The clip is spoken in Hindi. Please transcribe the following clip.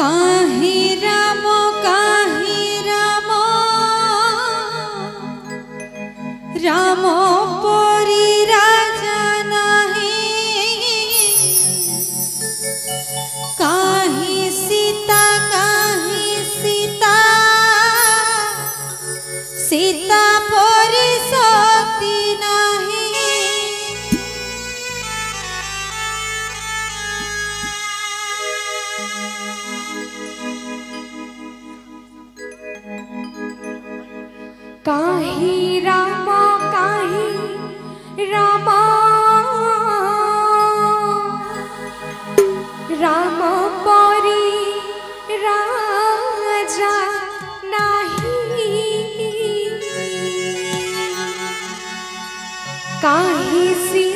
काहे राम का काहे रामा काहे रामा। राम परी राजा नाही। काहे सी